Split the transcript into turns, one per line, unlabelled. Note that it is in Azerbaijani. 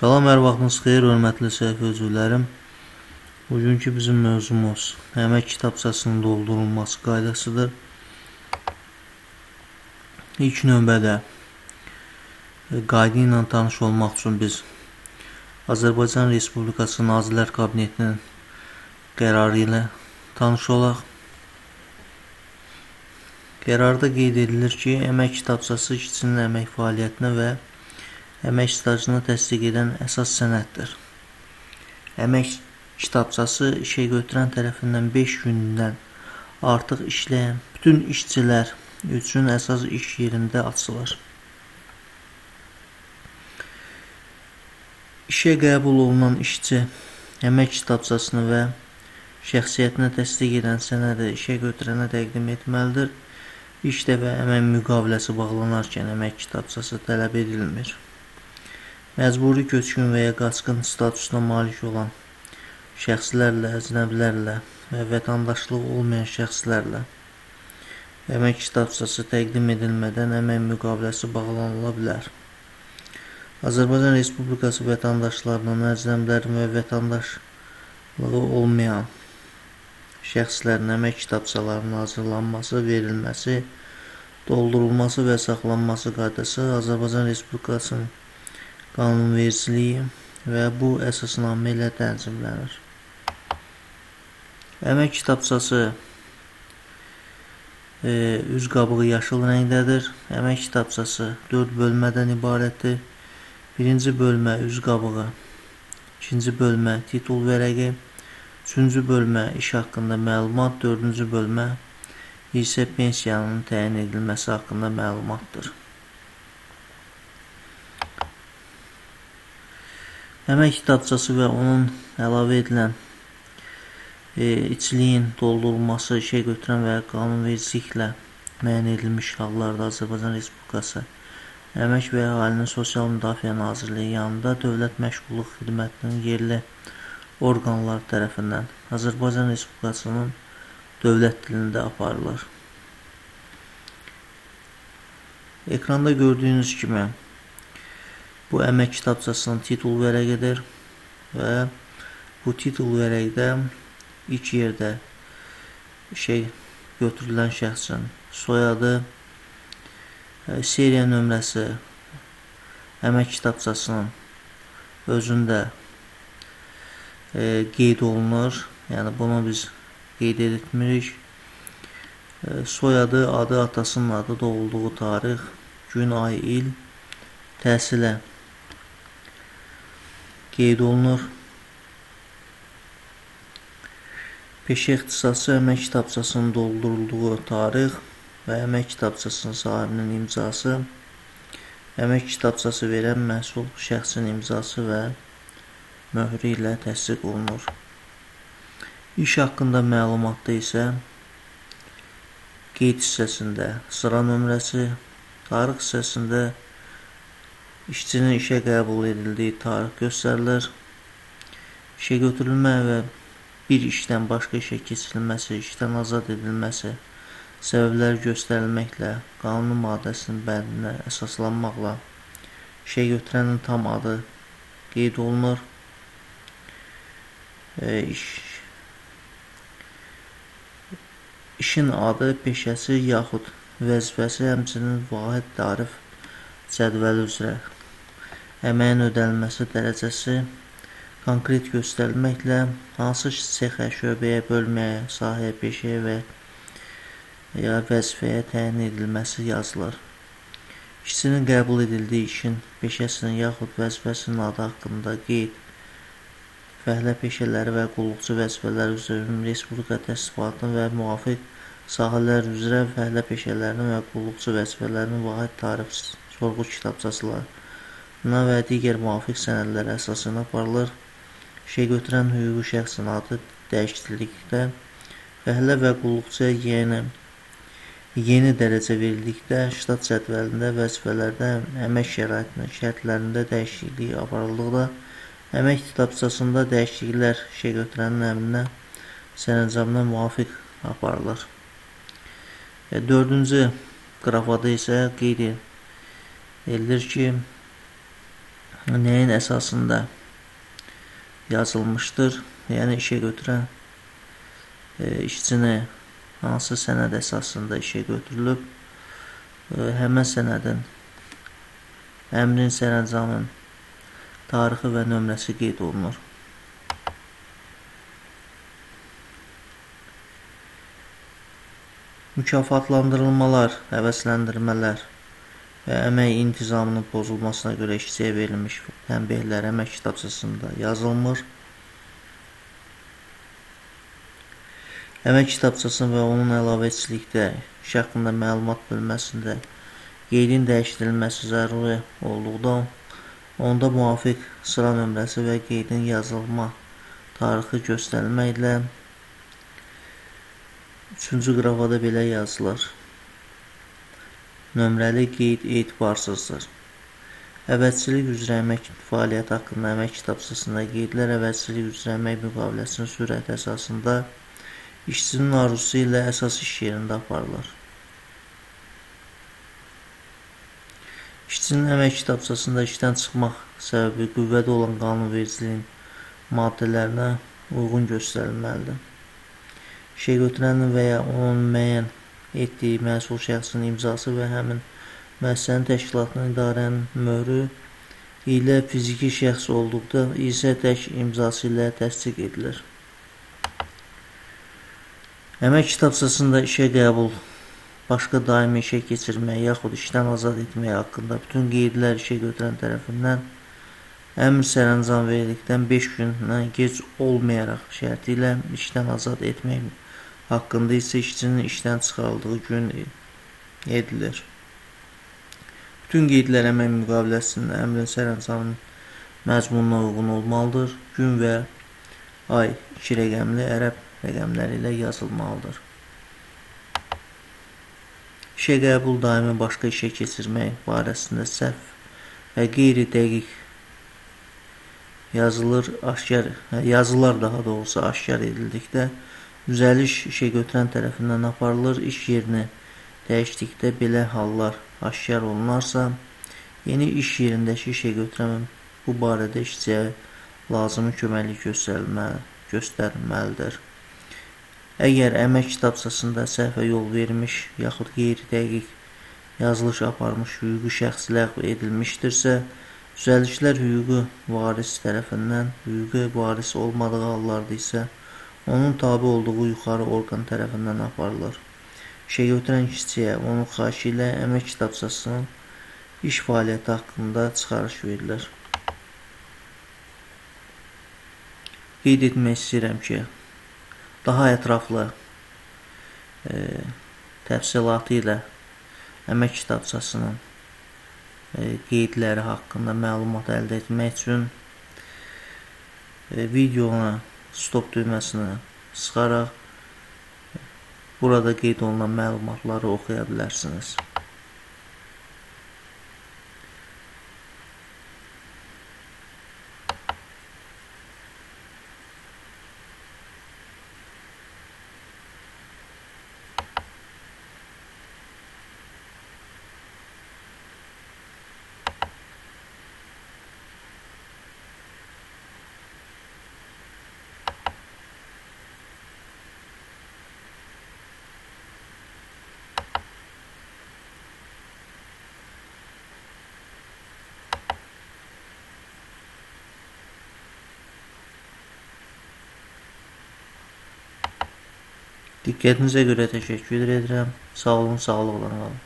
Salam, hər vaxtınız xeyir, hörmətli səhifə üzvlərim. Bugünkü bizim mövzumuz əmək kitabçasının doldurulması qaydasıdır. İlk növbədə e, qayda ilə tanış olmaq üçün biz Azərbaycan Respublikası Nazirlər Kabinetinin qərarı ilə tanış olaq. Qərarda qeyd edilir ki, əmək kitabçası işçinin əmək fəaliyyətinə və əmək stajını təsdiq edən əsas sənəddir. Əmək kitabçası işə götürən tərəfindən 5 gündən artıq işləyən bütün işçilər üçün əsas iş yerində açılır. İşə qəbul olunan işçi əmək kitabçasını və şəxsiyyətinə təsdiq edən sənədi işə götürənə təqdim etməlidir. İşdə və əmək müqaviləsi bağlanarkən əmək kitabçası tələb edilmir. Məcburi köçkün və ya qaçqın statusuna malik olan şəxslərlə, əcnəbilərlə və vətəndaşlığı olmayan şəxslərlə əmək kitabçası təqdim edilmədən əmək müqaviləsi bağlanıla bilər. Azərbaycan Respublikası vətəndaşlarının, əcnəbilərin və vətəndaşlığı olmayan şəxslərin əmək kitabçalarının hazırlanması, verilməsi, doldurulması və saxlanması qaydası Azərbaycan Respublikasının qanunvericiliyi və bu əsasnamə ilə tənzimlənir. Əmək kitabçası e, üz qabığı yaşıl rəngdədir. Əmək kitabçası 4 bölmədən ibarətdir. Birinci bölmə üz qabığı, ikinci bölmə titul vərəqi, üçüncü bölmə iş haqqında məlumat, dördüncü bölmə isə pensiyanın təyin edilməsi haqqında məlumatdır. Əmək kitabçası və onun əlavə edilən e, içiliyin doldurulması işə götürən və qanunvericiliklə müəyyən edilmiş hallarda Azərbaycan Respublikası Əmək və Əhalinin Sosial Müdafiə Nazirliyi yanında Dövlət Məşğulluq Xidmətinin yerli orqanları tərəfindən Azərbaycan Respublikasının dövlət dilində aparılır. Ekranda gördüyünüz kimi Bu əmək kitabçasının titul vərəqidir və bu titul vərəqdə ilk yerdə şey götürülən şəxsin soyadı, e, seriya nömrəsi əmək kitabçasının özündə e, qeyd olunur. Yəni bunu biz qeyd etmirik. E, soyadı, adı, atasının adı, doğulduğu tarix, gün, ay, il, təhsilə qeyd olunur. Peşə ixtisası əmək kitabçasının doldurulduğu tarix və əmək kitabçasının sahibinin imzası, əmək kitabçası verən məhsul şəxsin imzası və möhrü ilə təsdiq olunur. İş haqqında məlumatda isə qeyd hissəsində sıra nömrəsi, tarix hissəsində İşçinin işə qəbul edildiyi tarix göstərilir. İşə götürülmə və bir işdən başqa işə keçirilməsi, işdən azad edilməsi səbəbləri göstərilməklə, qanun maddəsinin bəndinə əsaslanmaqla işə götürənin tam adı qeyd olunur. E, iş, işin adı, peşəsi yaxud vəzifəsi, həmçinin vahid tarif cədvəli üzrə əməyin ödənilməsi dərəcəsi konkret göstərilməklə hansı sexə, şöbəyə, bölməyə, sahəyə, peşəyə və ya vəzifəyə təyin edilməsi yazılır. İşçinin qəbul edildiyi işin, peşəsinin yaxud vəzifəsinin adı haqqında qeyd, fəhlə peşələri və qulluqçu vəzifələri üzrə Respublika təsdiqatının və müvafiq sahələr üzrə fəhlə peşələrinin və qulluqçu vəzifələrinin vahid tarif sorğu kitabçasıları buna və digər müvafiq sənədlərə əsasına aparılır. İşə götürən hüquqi şəxsin adı dəyişdirdikdə fəhlə və qulluqçuya yeni yeni dərəcə verildikdə ştat cədvəlində vəzifələrdə əmək şəraitinin şərtlərində dəyişiklik aparıldıqda əmək kitabçasında dəyişikliklər işə götürənin əmrinə sərəncamına müvafiq aparılır. E, dördüncü qrafada isə qeyd edilir ki, nəyin əsasında yazılmışdır? Yəni işə götürən e, işçini hansı sənəd əsasında işə götürülüb? E, həmən sənədin əmrin sərəncamın tarixi və nömrəsi qeyd olunur. Mükafatlandırılmalar, həvəsləndirmələr və əmək intizamının pozulmasına görə işçiyə verilmiş tənbihlər əmək kitabçasında yazılmır. Əmək kitabçasının və onun əlavəçilikdə iş haqqında məlumat bölməsində qeydin dəyişdirilməsi zəruri olduqda onda müvafiq sıra nömrəsi və qeydin yazılma tarixi göstərilməklə Üçüncü qrafada belə yazılır. Nömrəli qeyd etibarsızdır. Əvəzçilik üzrə əmək fəaliyyəti haqqında əmək kitabçasında qeydlər əvəzçilik üzrə əmək müqaviləsinin sürəti əsasında işçinin arzusu ilə əsas iş yerində aparılır. İşçinin əmək kitabçasında işdən çıxmaq səbəbi qüvvədə olan qanunvericiliyin maddələrinə uyğun göstərilməlidir şey götürənin və ya onun müəyyən etdiyi məsul şəxsin imzası və həmin müəssisənin təşkilatının idarənin möhrü ilə fiziki şəxs olduqda isə tək imzası ilə təsdiq edilir. Əmək kitabçasında işə qəbul, başqa daimi işə keçirmək yaxud işdən azad etmək haqqında bütün qeydlər işə götürən tərəfindən əmr sərəncam verildikdən 5 gündən gec olmayaraq şərti ilə işdən azad etmək haqqında isə işçinin işdən çıxarıldığı gün edilir. Bütün qeydlər əmək müqaviləsində əmrin sərəncamının məzmununa uyğun olmalıdır. Gün və ay iki rəqəmli ərəb rəqəmləri ilə yazılmalıdır. İşə qəbul daimi başqa işə keçirmək barəsində səhv və qeyri-dəqiq yazılır, aşkar yazılar daha doğrusu aşkar edildikdə Düzəliş işəgötürən tərəfindən aparılır. İş yerini dəyişdikdə belə hallar aşkar olunarsa, yeni iş yerindəki işəgötürən bu barədə işçiyə lazımi köməklik göstərilməli, göstərilməlidir. Əgər əmək kitabçasında səhvə yol vermiş yaxud qeyri-dəqiq yazılış aparmış hüquqi şəxs ləğv edilmişdirsə, düzəlişlər hüquqi varis tərəfindən, hüquqi varis olmadığı hallarda isə onun tabi olduğu yuxarı orqan tərəfindən aparılır. İşəgötürən işçiyə onun xahişi ilə əmək kitabçasının iş fəaliyyəti haqqında çıxarış verilir. Qeyd etmək istəyirəm ki, daha ətraflı e, təfsilatı ilə əmək kitabçasının e, qeydləri haqqında məlumat əldə etmək üçün e, videona stop düyməsinə sıxaraq burada qeyd olunan məlumatları oxuya bilərsiniz. Diqqətinizə görə təşəkkür edirəm. Sağ olun, sağlıqla qalın.